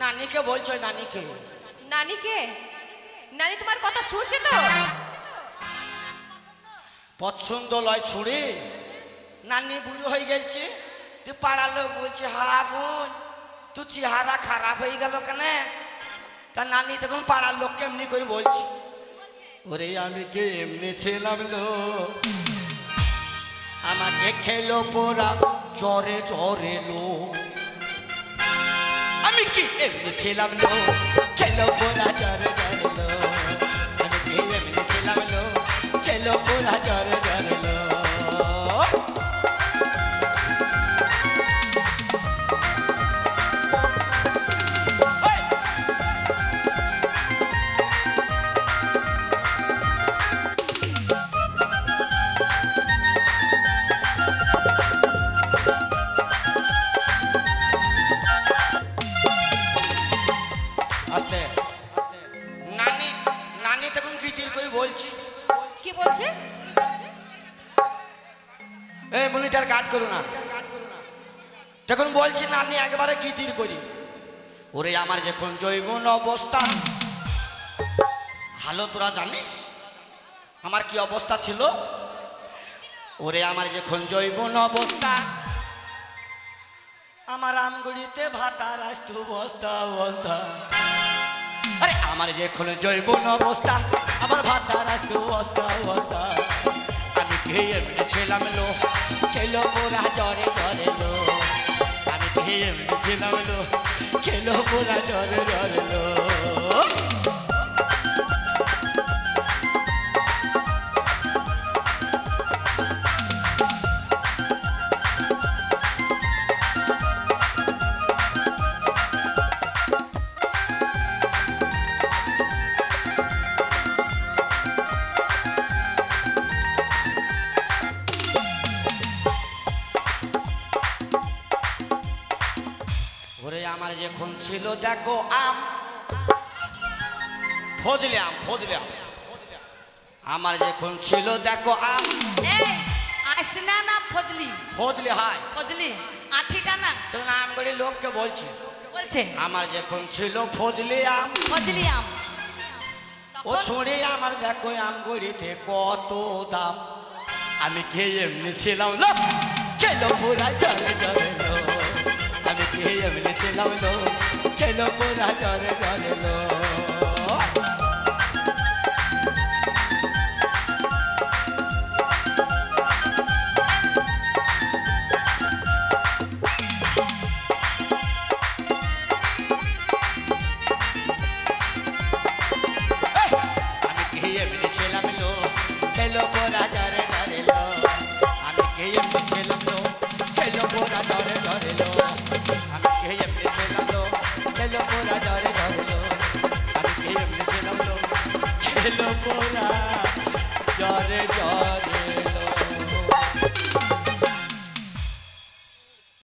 নানিকে বলছো নানিকে? নানিকে? নানি তোমার কথা শুনছে তো? পছন্দ লয় ছুড়ি। নানি বুড়ো হয়ে গেছে তুই পাড়ার লোক বলছে হা বোন তুই চেহারা খারাপ হয়ে গেল কেন? তা নানি দেখুন পাড়ার লোককে এমনি করে বলছি ওরে আমি কে এমনি ছিলাম লো আমাকে খেলো পোরা চরে চরে লো। আমি কি এমনি ছিলাম লো? খেলো পোরা চর চরে আমি কি এমনি ছিলাম লো? খেলো পোরা চরে নানি তখন কিটির করে বলছি। কি বলছে? এই মনিটার কাজ করো না। তখন বলছি নানি একবারে কিটির করি? ওরে আমার যখন জৈবন অবস্থা। ভালো তোরা জানিস? আমার কি অবস্থা ছিল? ওরে আমার যখন জৈবন অবস্থা। আমার আমগুড়িতে ভাতার আসতো বস্তা বস্তা। আরে যে যখন জৈবন অবস্থা আমার ভাতার আসতো অবস্থা অবস্থা আমি খেয়ে এমনি ছিলাম লো, খেলো পোড়া জরে জরে লো। আমি খেয়ে এমনি ছিলাম লো, খেলো পোড়া জরে জরে লো। যখন ছিল দেখো আম। ফজলে আম ফজলে আম। আমার যখন ছিল দেখো আম। এই আসনা না ফজলি? ফজলে হাই ফজলি আঠিটা না? তখন আমগুড়ি লোককে বলছে বলছে আমার যখন ছিল ফজলে আম। ফজলি আম। ও ছুঁড়ে আমার দেখো আমগুড়িতে কত দাম। আমি খেয়ে এমনি ছিলাম লো খেলো পুরা জরে জরে খেয়ে এমনি ছিলাম লো খেলো পুরা জরে জরে লো? এমনি ছিলাম